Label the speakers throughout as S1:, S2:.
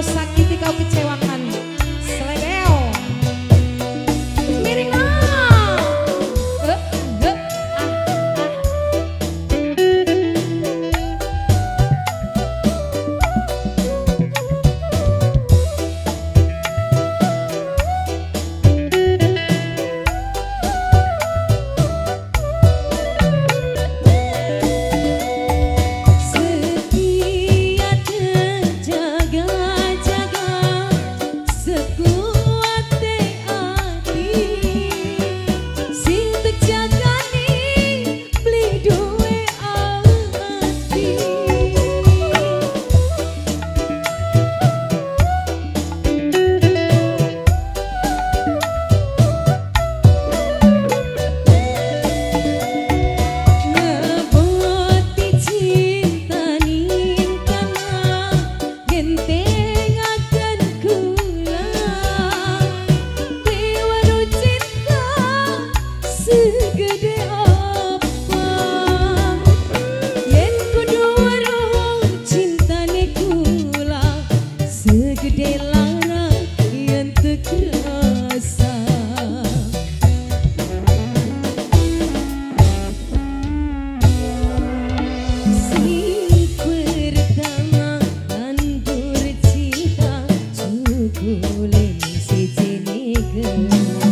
S1: Setia terjaga-jaga तिची निघ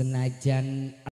S2: senajan